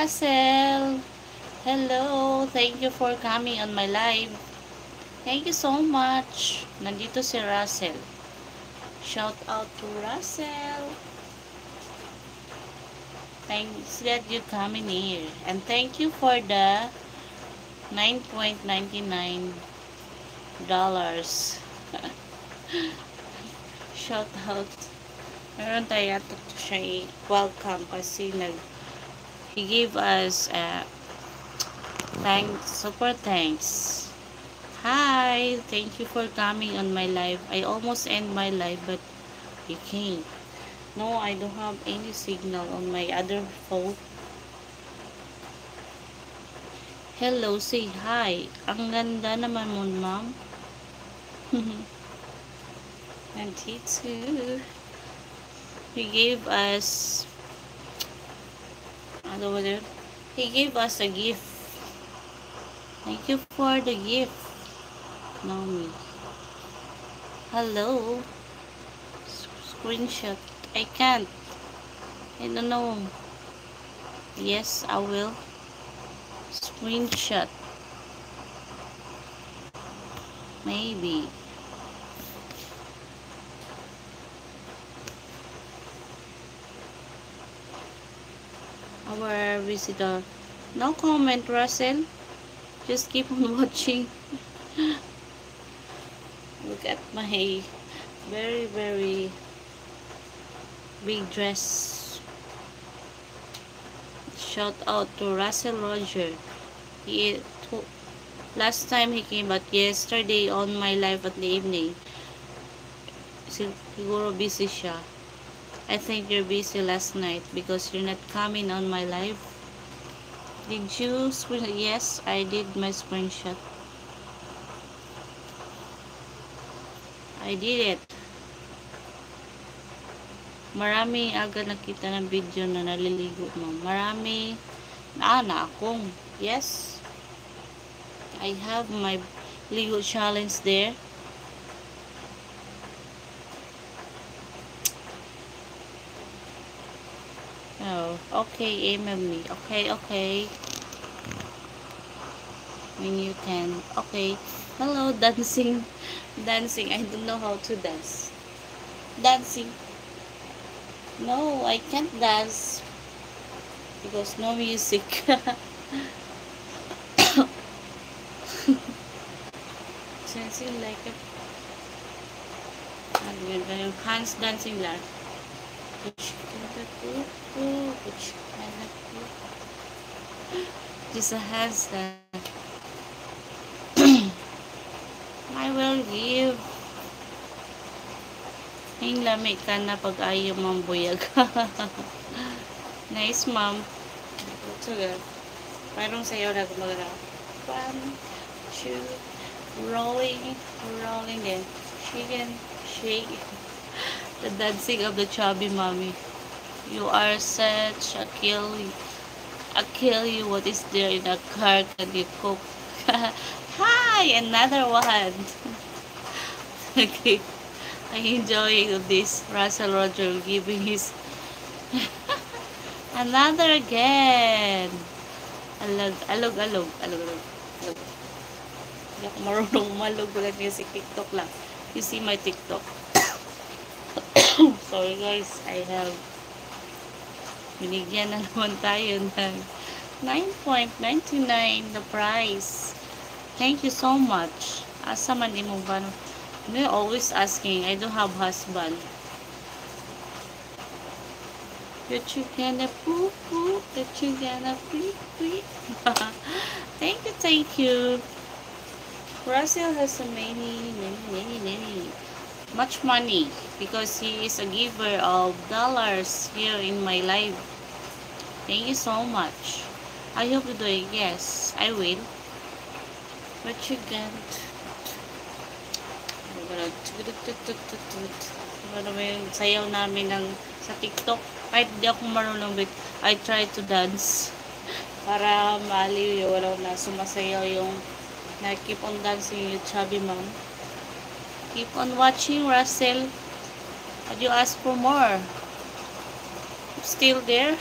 Russell. Hello. Thank you for coming on my live. Thank you so much. Nandito si Russell. Shout out to Russell. Thanks that you coming here. And thank you for the 9.99 dollars. Shout out. Meron tayo ito siya eh. welcome kasi nag he gave us uh, thanks, super thanks. Hi, thank you for coming on my live. I almost end my live but you can't. No, I don't have any signal on my other phone. Hello, say hi. Ang ganda naman mo, ma'am. And he too. He gave us ano ba He gave us a gift. Thank you for the gift. Naomi. Hello. Screenshot. I can't. I don't know. Yes, I will. Screenshot. Maybe. Our visitor. No comment, Russell. Just keep on watching. look at my very very big dress shout out to Russell Roger he last time he came but yesterday on my live at the evening siguro busy siya I think you're busy last night because you're not coming on my live did you yes I did my screenshot I did it. Marami aga nakita ng video na naliligo mo. Marami na na akong. Yes. I have my ligo challenge there. Oh, okay, email me. Okay, okay. When you can. Okay. Hello, dancing. Dancing. I don't know how to dance. Dancing. No, I can't dance. Because no music. dancing like ah, a hands dancing lang. Just a hands dance. I will give. Yung lamig ka na pag ayaw mambuyag. nice, ma'am. So good. Parang sayo na gumaga. One, two, rolling, rolling then Chicken, shake. The dancing of the chubby mommy. You are such a kill. I kill you. What is there in the car? Can you cook? Hi! Another one! okay. I enjoy this Russell Roger giving his another again. Alog, alog, alog, alog, alog. alog. Hindi ako marunong malog ulit si TikTok lang. You see my TikTok. Sorry guys, I have binigyan na naman tayo ng 9.99 the price. Thank you so much. Asa man imo ba? They're always asking. I don't have husband. That you gonna poo poo. That you gonna pee pee. thank you, thank you. Russell has many, many, many, many, much money because he is a giver of dollars here in my life. Thank you so much. I hope you do it. Yes, I will. What you got? Ano sayaw namin ng, sa TikTok? Kahit di ako marunong bit, I try to dance. Para maaliw yung wala na sumasayaw yung na keep on dancing yung chubby mom. Keep on watching, Russell. Had you ask for more? Still there?